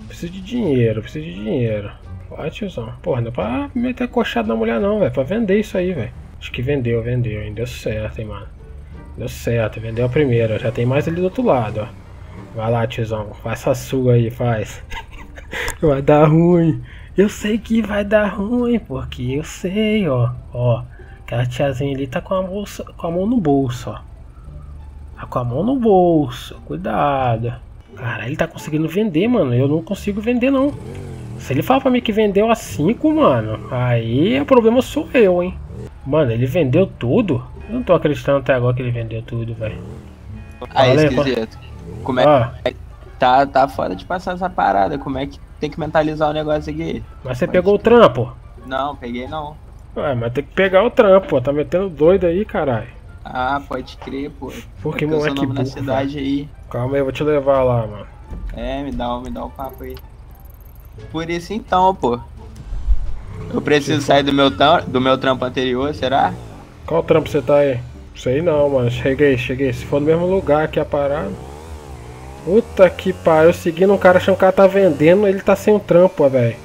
Preciso de dinheiro, preciso de dinheiro. Vai, tiozão. Porra, não é pra meter coxado na mulher não, velho. Pra vender isso aí, velho. Acho que vendeu, vendeu, hein? Deu certo, hein, mano. Deu certo, vendeu a primeira. Já tem mais ali do outro lado, ó. Vai lá, tiozão. Faz essa sua aí, faz. [laughs] Vai dar ruim. Eu sei que vai dar ruim, porque eu sei, ó. Ó, aquela tiazinha ali tá com a, bolsa, com a mão no bolso, ó. Tá com a mão no bolso. Cuidado. Cara, ele tá conseguindo vender, mano. Eu não consigo vender, não. Se ele falar pra mim que vendeu a 5, mano, aí o problema sou eu, hein. Mano, ele vendeu tudo? Eu não tô acreditando até agora que ele vendeu tudo, velho. Aí, Fala aí, esquisito. Como é Ah. que. Tá, tá fora de passar essa parada. Como é que tem que mentalizar o negócio aqui? Mas você pegou o trampo? Não, peguei não. Ué, mas tem que pegar o trampo, ó. Tá metendo doido aí, caralho. Ah, pode crer, pô. Porque É eu sou moleque novo na burro, cidade aí. Calma aí, eu vou te levar lá, mano. É, me dá, me dá um papo aí. Por isso então, pô. Eu preciso sair do meu, do meu trampo anterior, será? Qual trampo você tá aí? Sei não, mano. Cheguei, cheguei. Se for no mesmo lugar que a parada. Puta que pariu. Seguindo um cara achando que o cara tá vendendo, ele tá sem um trampo, velho.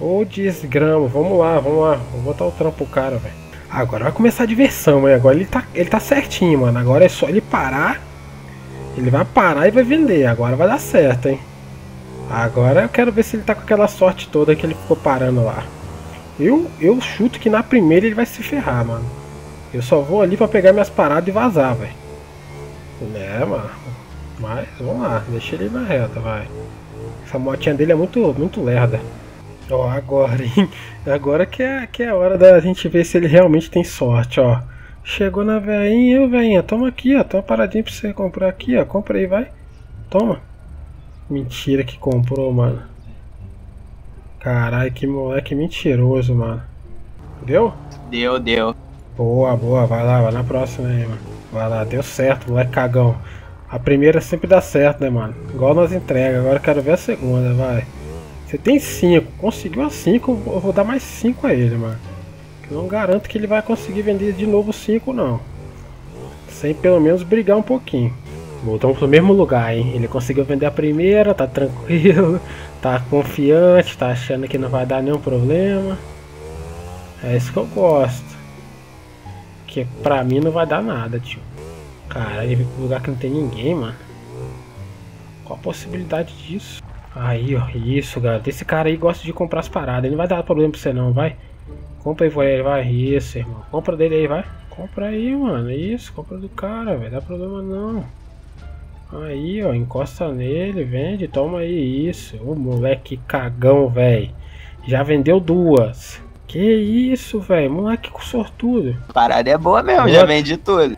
Ô desgrama. Vamos lá, vamos lá. Vou botar o trampo pro cara, velho. Agora vai começar a diversão, hein? Agora ele tá, ele tá certinho, mano. Agora é só ele parar. Ele vai parar e vai vender. Agora vai dar certo, hein? Agora eu quero ver se ele tá com aquela sorte toda que ele ficou parando lá. Eu, eu chuto que na primeira ele vai se ferrar, mano. Eu só vou ali pra pegar minhas paradas e vazar, velho. É, mano. Mas vamos lá, deixa ele na reta, vai. Essa motinha dele é muito, muito lerda. Ó, agora, hein? [laughs] Agora que é, que é a hora da gente ver se ele realmente tem sorte, ó. Chegou na veinha, eu veinha, toma aqui, ó. Toma uma paradinha pra você comprar aqui, ó. Compra aí, vai. Toma. Mentira que comprou, mano. Caralho, que moleque mentiroso, mano. Deu? Deu, deu. Boa, boa, vai lá, vai na próxima aí, mano. Vai lá, deu certo, moleque cagão. A primeira sempre dá certo, né, mano? Igual nas entregas, agora eu quero ver a segunda, vai. Você tem cinco, conseguiu a cinco, eu vou dar mais cinco a ele, mano. Eu não garanto que ele vai conseguir vender de novo cinco, não. Sem pelo menos brigar um pouquinho. Voltamos pro mesmo lugar, hein? Ele conseguiu vender a primeira, tá tranquilo, [laughs] tá confiante, tá achando que não vai dar nenhum problema. É isso que eu gosto. Que pra mim não vai dar nada, tio. Cara, ele veio pro lugar que não tem ninguém, mano. Qual a possibilidade disso? Aí, ó, isso, garoto. Esse cara aí gosta de comprar as paradas. Ele não vai dar problema pra você, não, vai. Compra aí, vai, vai. Isso, irmão. Compra dele aí, vai. Compra aí, mano. Isso, compra do cara, velho. Dá problema não. Aí, ó, encosta nele, vende, toma aí isso. Ô moleque cagão, velho. Já vendeu duas. Que isso, velho? Moleque sortudo. A parada é boa mesmo, já vendi tudo.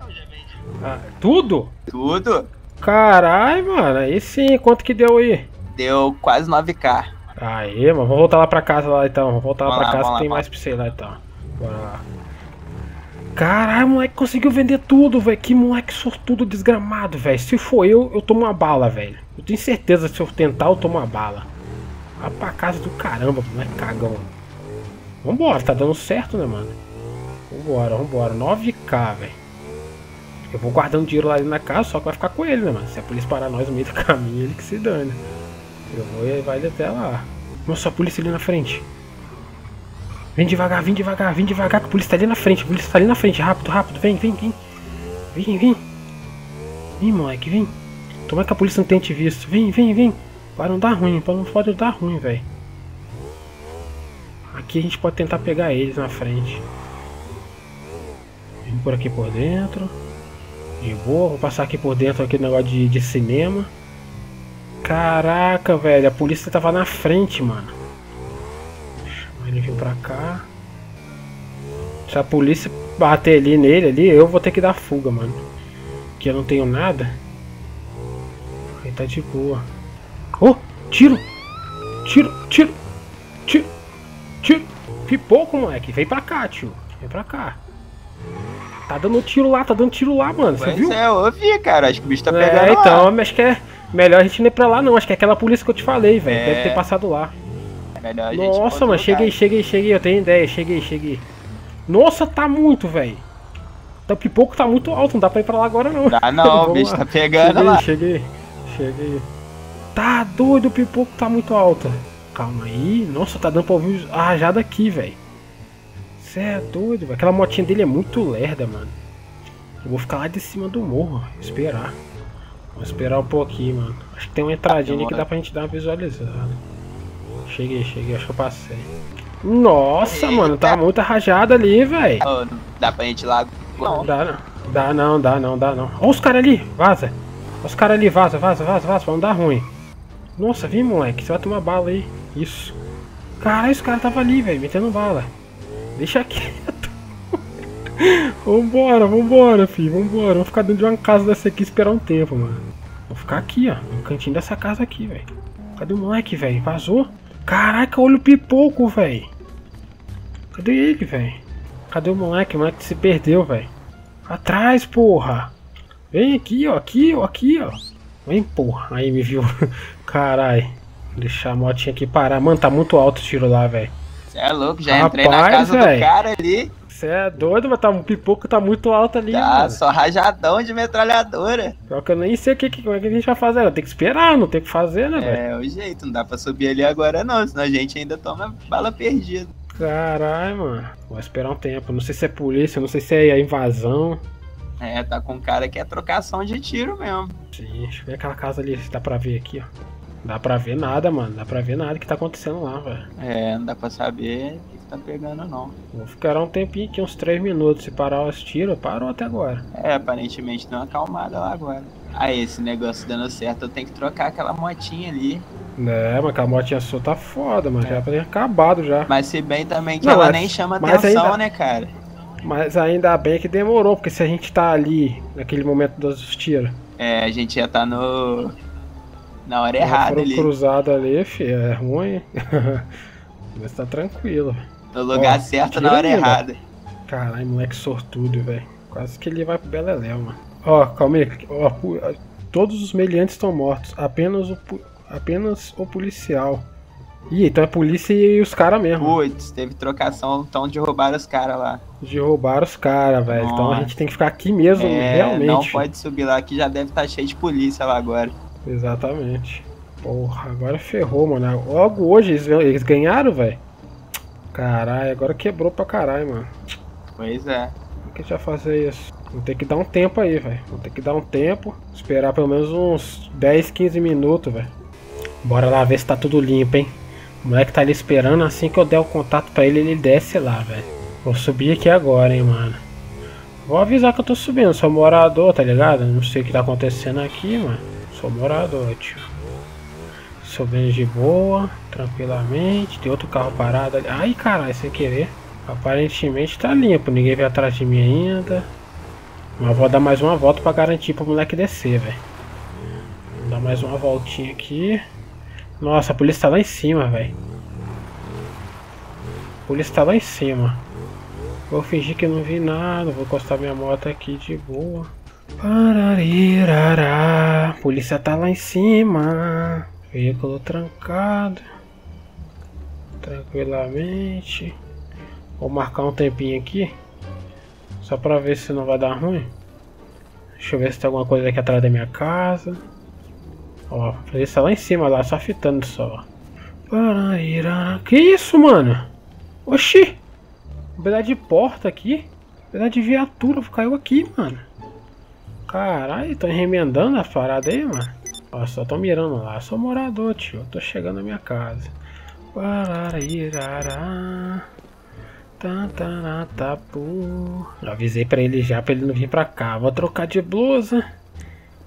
Ah, tudo? Tudo? Caralho, mano. Aí sim, quanto que deu aí? Deu quase 9k. Aí, mano, vamos voltar lá pra casa lá então. Vamos voltar lá pra lá, casa que tem lá, mais pra você lá então. Bora lá. Caralho, moleque conseguiu vender tudo, velho. Que moleque sortudo desgramado, velho. Se for eu, eu tomo uma bala, velho. Eu tenho certeza se eu tentar, eu tomo uma bala. Vai pra casa do caramba, moleque cagão. Vambora, tá dando certo, né, mano? Vambora, vambora. 9k, velho. Eu vou guardando dinheiro lá da casa, só que vai ficar com ele, né, mano? Se a polícia parar nós no meio do [laughs] caminho, ele que se dane. Eu vou e vai até lá. Nossa, a polícia ali na frente. Vem devagar, vem devagar, vem devagar, que a polícia tá ali na frente, a polícia tá ali na frente, rápido, rápido, vem, vem, vem. Vem, vem. Vem, moleque, vem. Toma que a polícia não tenha te visto. Vem, vem, vem. Para não dar ruim, para não pode dar ruim, velho. Aqui a gente pode tentar pegar eles na frente. Vem por aqui por dentro. De boa, vou passar aqui por dentro aquele negócio de, de cinema. Caraca, velho, a polícia tava na frente, mano. Ele veio pra cá. Se a polícia bater ali nele, ali, eu vou ter que dar fuga, mano. Que eu não tenho nada. Aí tá de boa. Oh! Tiro, tiro, tiro, tiro. Pipoco, moleque. Vem pra cá, tio. Vem pra cá. Tá dando tiro lá, tá dando tiro lá, mano. Você Pois viu? é, eu ouvi, cara. Acho que o bicho tá pegando É, lá. então, acho que é melhor a gente não ir pra lá não. Acho que é aquela polícia que eu te falei, velho. É. Deve ter passado lá. Melhor a gente Nossa, mano, cheguei, cheguei, cheguei. Eu tenho ideia, cheguei, cheguei. Nossa, tá muito, velho. Tá, o pipoco tá muito alto, não dá pra ir pra lá agora não. Dá [laughs] não, o bicho lá. tá pegando cheguei, lá. Cheguei, cheguei. Tá doido, o pipoco tá muito alto. Calma aí. Nossa, tá dando pra ouvir a rajada aqui, velho. Cê é doido, velho. Aquela motinha dele é muito lerda, mano. Eu vou ficar lá de cima do morro, ó, esperar. Vou esperar um pouquinho, mano. Acho que tem uma entradinha ali que dá pra gente dar uma visualizada. Cheguei, cheguei, acho que eu passei. Nossa, mano, tá muito rajada ali, velho. Dá pra gente ir lá. Não. Dá não, dá não, dá não, dá não. Olha os caras ali, vaza. Olha os caras ali, vaza, vaza, vaza, vaza, pra não dar ruim. Nossa, vem moleque, você vai tomar bala aí. Isso. Caralho, os caras tava ali, velho, metendo bala. Deixa quieto. [laughs] vambora, vambora, filho, vambora. Vamos ficar dentro de uma casa dessa aqui esperar um tempo, mano. Vou ficar aqui, ó, no cantinho dessa casa aqui, velho. Cadê o moleque, velho? Vazou? Caraca, olha o pipoco, velho. Cadê ele, velho? Cadê o moleque? O moleque se perdeu, velho. Atrás, porra. Vem aqui, ó. Aqui, ó. Aqui, ó. Vem, porra. Aí me viu. [laughs] Carai. Deixar a motinha aqui parar. Mano, tá muito alto o tiro lá, velho. Você é louco, já entrei na casa véi. do cara ali. Você é doido, mas tá, o pipoco tá muito alto ali, Tá, mano. só rajadão de metralhadora. Pior que eu nem sei o que, como é que a gente vai fazer. Tem que esperar, não tem o que fazer, né, velho? É o jeito, não dá pra subir ali agora não, senão a gente ainda toma bala perdida. Caralho, mano. Vou esperar um tempo. Não sei se é polícia, não sei se é invasão. É, tá com cara que é trocação de tiro mesmo. Sim, deixa eu ver aquela casa ali, se dá pra ver aqui, ó. Dá pra ver nada, mano. Dá pra ver nada que tá acontecendo lá, velho. É, não dá pra saber o que tá pegando não. Vou ficar um tempinho aqui, uns 3 minutos. Se parar os tiros, parou até agora. É, aparentemente deu uma acalmada lá agora. Aí, esse negócio dando certo, eu tenho que trocar aquela motinha ali. É, mas a motinha sua tá foda, mano. Já tem acabado já. Mas se bem também que Não, ela mas- nem chama atenção, ainda- né, cara? Mas ainda bem que demorou, porque se a gente tá ali, naquele momento dos tiros. É, a gente ia tá no. Na hora errada ali. cruzado ali, fi, é ruim. [laughs] Mas tá tranquilo. No lugar Ó, certo, na hora ainda. errada. Caralho, moleque sortudo, velho. Quase que ele vai pro Beleléu, mano. Ó, calma aí. Ó, todos os meliantes estão mortos. Apenas o, apenas o policial. Ih, então é polícia e os caras mesmo. Putz, teve trocação, então de roubar os caras lá. De roubar os caras, velho. Então a gente tem que ficar aqui mesmo, É, realmente. não filho. pode subir lá que já deve estar cheio de polícia lá agora. Exatamente. Porra, agora ferrou, mano. Logo hoje eles, eles ganharam, velho. Caralho, agora quebrou pra caralho, mano. Pois é. Por que já fazer isso? Vamos ter que dar um tempo aí, velho. Vamos ter que dar um tempo. Esperar pelo menos uns 10, 15 minutos, velho. Bora lá ver se tá tudo limpo, hein? O moleque tá ali esperando. Assim que eu der o contato pra ele, ele desce lá, velho. Vou subir aqui agora, hein, mano. Vou avisar que eu tô subindo. Sou morador, tá ligado? Não sei o que tá acontecendo aqui, mano. Sou morador, tio. Subindo de boa, tranquilamente. Tem outro carro parado ali. Ai, caralho, sem querer. Aparentemente tá limpo, ninguém veio atrás de mim ainda. Mas vou dar mais uma volta pra garantir pro moleque descer, velho. Vou dar mais uma voltinha aqui. Nossa, a polícia tá lá em cima, velho. A polícia tá lá em cima. Vou fingir que não vi nada, vou encostar minha moto aqui de boa. Pararirará. Polícia tá lá em cima. Veículo trancado. Tranquilamente. Vou marcar um tempinho aqui. Só pra ver se não vai dar ruim. Deixa eu ver se tem alguma coisa aqui atrás da minha casa. Ó, a polícia lá em cima lá, só fitando só. Que isso, mano? Oxi! Um de porta aqui. Um de viatura caiu aqui, mano. Caralho, tô remendando a parada aí, mano. Ó, só tô mirando lá. Sou morador, tio. Eu tô chegando na minha casa. Eu avisei pra ele já, pra ele não vir pra cá. Vou trocar de blusa.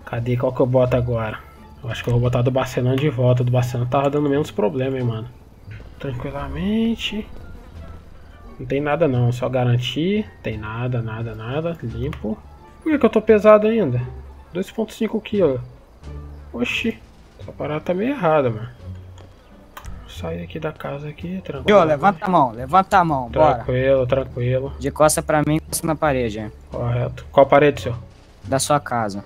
Cadê qual que eu boto agora? Eu acho que eu vou botar do Barcelona de volta. Do Barcelona tava dando menos problema, hein, mano. Tranquilamente. Não tem nada não, só garantir. Tem nada, nada, nada. Limpo. Por que, que eu tô pesado ainda? 2.5 kg. Oxi. Essa parada tá meio errada, mano. Sair aqui da casa aqui, tranquilo. Jô, levanta a mão, levanta a mão, bora. Tranquilo, tranquilo. De costa pra mim, costa na parede, hein? Correto. Qual parede, senhor? Da sua casa.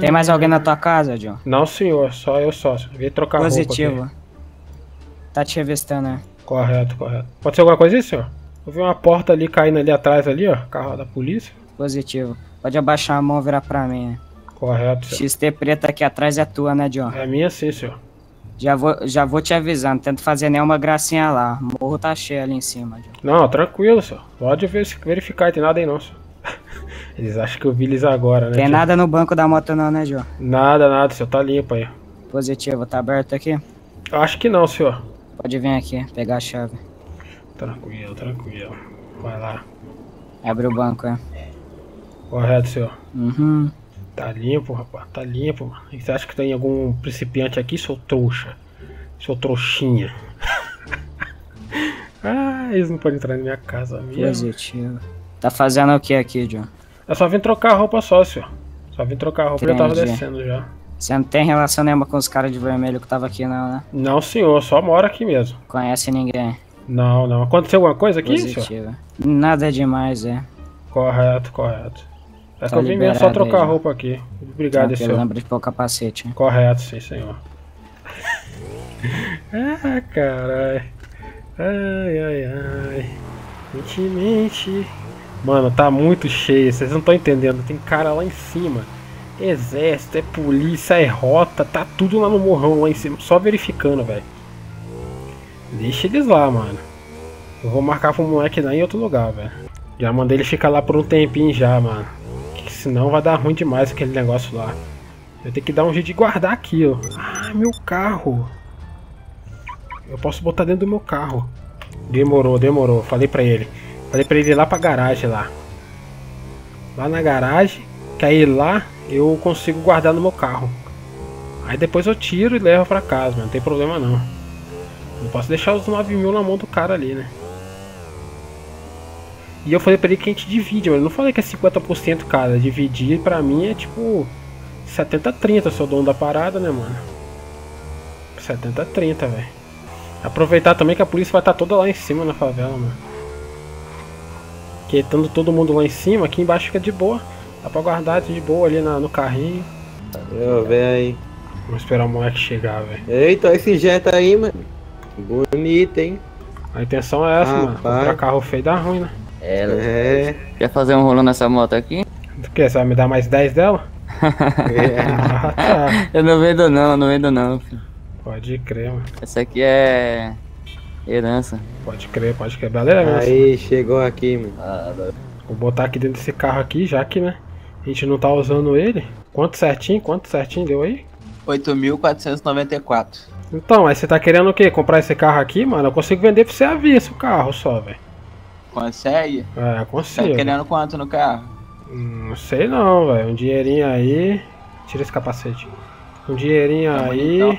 Tem mais alguém na tua casa, John? Não, senhor. Só eu só. Vim trocar roupa Positivo. Tá te revistando, né? Correto, correto. Pode ser alguma coisa aí, senhor? Eu vi uma porta ali caindo ali atrás ali, ó. Carro da polícia. Positivo. Pode abaixar a mão e virar pra mim. né? Correto, senhor. XT preta aqui atrás é tua, né, John? É minha sim, senhor. Já vou, já vou te avisando, tento fazer nenhuma gracinha lá. O morro tá cheio ali em cima, John. Não, tranquilo, senhor. Pode ver- verificar, tem nada aí não, senhor. [laughs] Eles acham que eu vi eles agora, né? Tem tio? nada no banco da moto não, né, John? Nada, nada, senhor. Tá limpo aí. Positivo, tá aberto aqui? Acho que não, senhor. Pode vir aqui, pegar a chave. Tranquilo, tranquilo. Vai lá. Abre o banco, é. Correto, senhor. Uhum. Tá limpo, rapaz. Tá limpo, mano. E Você acha que tem algum principiante aqui, seu trouxa? Seu trouxinha. [laughs] ah, eles não podem entrar na minha casa mesmo. Positivo. Tá fazendo o que aqui, John? Eu só vim trocar a roupa só, senhor. Só vim trocar a roupa e eu tava Entendi. descendo já. Você não tem relação nenhuma com os caras de vermelho que tava aqui, não, né? Não, senhor. Só mora aqui mesmo. Conhece ninguém. Não, não. Aconteceu alguma coisa aqui, senhor? Positivo. Nada demais, é. Correto, correto. É que eu vim mesmo só trocar a roupa aqui. Obrigado, Tranquilo, senhor. Lembra de pôr o capacete, hein? Correto, sim, senhor. [laughs] ah, caralho. Ai, ai, ai. Mente, mente. Mano, tá muito cheio, vocês não estão entendendo. Tem cara lá em cima. Exército, é polícia, é rota, tá tudo lá no morrão lá em cima, só verificando, velho. Deixa eles lá, mano. Eu vou marcar pro moleque lá em outro lugar, velho. Já mandei ele ficar lá por um tempinho já, mano. Que senão vai dar ruim demais aquele negócio lá. Eu tenho que dar um jeito de guardar aquilo. Ah, meu carro. Eu posso botar dentro do meu carro. Demorou, demorou. Falei pra ele. Falei pra ele ir lá pra garagem lá. Lá na garagem. Que aí lá eu consigo guardar no meu carro. Aí depois eu tiro e levo pra casa, mano. Não tem problema não. Não posso deixar os 9 mil na mão do cara ali, né? E eu falei pra ele que a gente divide, mas eu não falei que é 50% cada. Dividir pra mim é tipo 70-30, eu sou dono da parada, né, mano? 70-30, velho. Aproveitar também que a polícia vai estar toda lá em cima na favela, mano. Porque estando todo mundo lá em cima, aqui embaixo fica de boa. Dá pra guardar de boa ali na- no carrinho. Eu, vem aí. Vamos esperar o moleque chegar, velho. Eita, esse Jetta aí, mano. Bonito, hein? A intenção é essa, mano. Rapaz. Comprar carro feio dá ruim, né? É. Quer fazer um rolo nessa moto aqui? Tu quer? Você vai me dar mais 10 dela? [laughs] Ah, tá. Eu não vendo não, não vendo não. filho. Pode crer, mano. Essa aqui é herança. Pode crer, pode crer. Beleza, mesmo. Aí, chegou aqui, mano. Vou botar aqui dentro desse carro aqui, já que, né? A gente não tá usando ele. Quanto certinho? Quanto certinho deu aí? 8.494. Então, aí você tá querendo o quê? Comprar esse carro aqui, mano? Eu consigo vender pra você à vista o carro só, velho. Consegue? É, Tá consigo. querendo quanto no carro? Hum, Não sei não, velho. Um dinheirinho aí. Tira esse capacete. Um dinheirinho Tá aí. bonitão.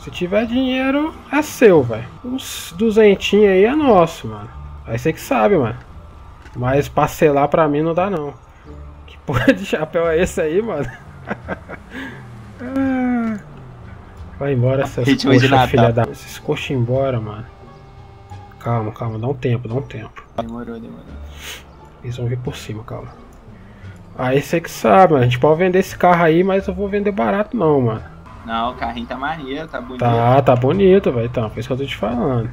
Se tiver dinheiro, é seu, velho. Uns duzentinhos aí é nosso, mano. Aí você que sabe, mano. Mas parcelar pra mim não dá não. Que porra de [laughs] chapéu é esse aí, mano? Ah. [laughs] Vai embora essas Ritmo de coxas, Natal. filha da... Esses coxas embora, mano. Calma, calma. Dá um tempo, dá um tempo. Demorou, demorou. Eles vão vir por cima, calma. Aí você que sabe, mano. A gente pode vender esse carro aí, mas eu vou vender barato não, mano. Não, o carrinho tá maneiro, tá bonito. Tá, tá bonito, velho. Então, foi isso que eu tô te falando.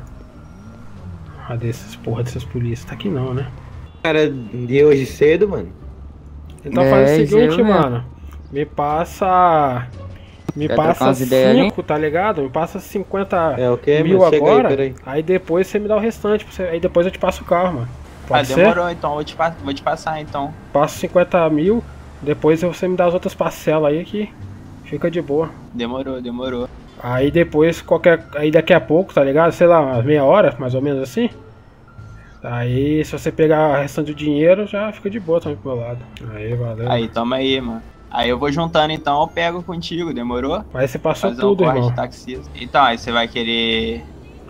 Ah, desses porra dessas polícias. Tá aqui não, né? Cara, de hoje cedo, mano. Então É, faz o isso seguinte, mano. Me passa. Me Quer passa umas ideias 5, tá ligado? Me passa 50 É o quê, mil mano? Agora. aí. Aí depois você me dá o restante. você- Aí depois eu te passo o carro, mano. Ah, Pode ser? demorou então, vou te, vou te passar então. Passo 50 mil. Depois você me dá as outras parcelas aí que fica de boa. Demorou, demorou. Aí depois, qualquer. Aí daqui a pouco, tá ligado? Sei lá, umas meia hora, mais ou menos assim. Aí se você pegar o restante do dinheiro, já fica de boa também pro meu lado. Aí, valeu. Aí, toma aí, mano. Aí eu vou juntando então, eu pego contigo, demorou? Aí você passou Fazer tudo, um irmão. taxista. Então, aí você vai querer.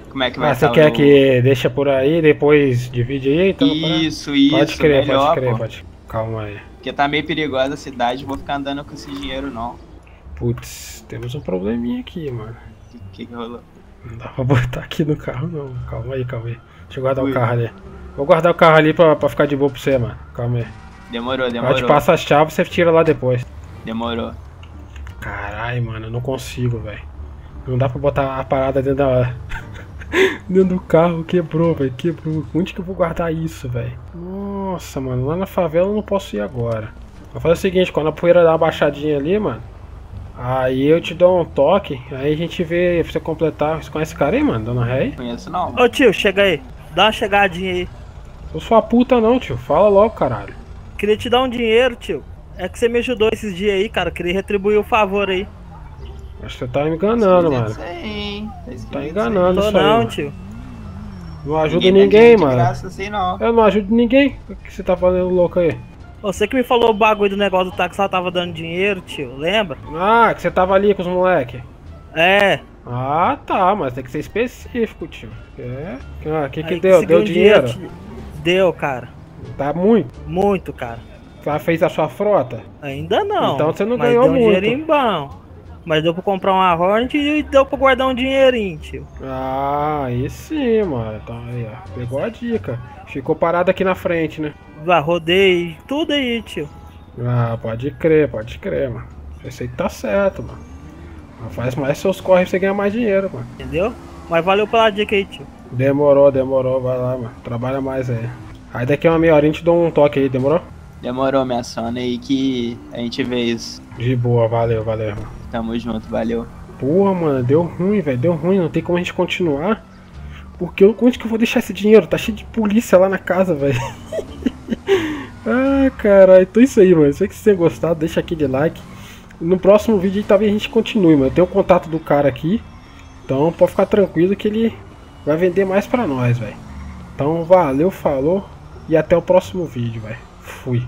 Como é que vai Ah, você quer o- que deixa por aí, depois divide aí? Então, Isso, isso, Pode crer, melhor, pode crer, pô. pode. Calma aí. Porque tá meio perigosa a cidade, vou ficar andando com esse dinheiro não. Putz, temos um probleminha aqui, mano. O que, que rolou? Não dá pra [laughs] botar aqui no carro, não. Calma aí, calma aí. Deixa eu guardar Ui. o carro ali. Vou guardar o carro ali pra, pra ficar de boa pra você, mano. Calma aí. Demorou, Eu demorou. te passo a chave você tira lá depois. Demorou. Caralho, mano, eu não consigo, velho. Não dá pra botar a parada dentro da. [laughs] dentro do carro, quebrou, velho. Quebrou. Onde que eu vou guardar isso, velho? Nossa, mano, lá na favela eu não posso ir agora. Vou fazer o seguinte, quando a poeira dá uma baixadinha ali, mano. Aí eu te dou um toque, aí a gente vê pra você completar. Você conhece esse cara aí, mano? Dona Rei? Conheço não. Ô tio, chega aí. Dá uma chegadinha aí. Eu sou a puta não, tio. Fala logo, caralho. Queria te dar um dinheiro, tio. É que você me ajudou esses dias aí, cara. Queria retribuir o favor aí. Acho que você tá me enganando, mano. Aí, hein? Tá Tá enganando Tô isso aí. não, mano. tio. Não ajuda Ninguém dá ninguém, mano. assim, não. Eu não ajudo ninguém. O que você tá fazendo louco aí? Você que me falou o bagulho do negócio do táxi, ela tava dando dinheiro, tio, lembra? Ah, que você tava ali com os moleque. É. Ah, tá, mas tem que ser específico, tio. É. Ah, que que Aí deu? Deu um dinheiro? Deu, cara. Tá muito? Muito, cara. Já fez a sua frota? Ainda não. Então você não ganhou deu um muito. dinheirinho bom. Mas deu pra comprar uma Hornet e deu pra guardar um dinheirinho, tio. Ah, aí sim, mano. Então aí, ó. Pegou a dica. Ficou parado aqui na frente, né? Já rodei tudo aí, tio. Ah, pode crer, pode crer, mano. Esse aí tá certo, mano. Mas Faz mais seus corre pra você ganhar mais dinheiro, mano. Entendeu? Mas valeu pela dica aí, tio. Demorou, demorou, vai lá, mano. Trabalha mais aí. Aí daqui a uma meia hora a gente dá um toque aí, demorou? Demorou, minha sona aí que a gente vê isso. De boa, valeu, valeu, mano. Tamo junto, valeu. Porra, mano, deu ruim, velho. Deu ruim, não tem como a gente continuar. Porque eu, onde que eu vou deixar esse dinheiro? Tá cheio de polícia lá na casa, velho. [laughs] ah, caralho. Então é isso aí, mano. Espero que vocês tenham gostado. Deixa aqui de like. No próximo vídeo talvez a gente continue, mano. Eu tenho o contato do cara aqui. Então pode ficar tranquilo que ele vai vender mais pra nós, velho. Então valeu, falou. E até o próximo vídeo, velho. Fui.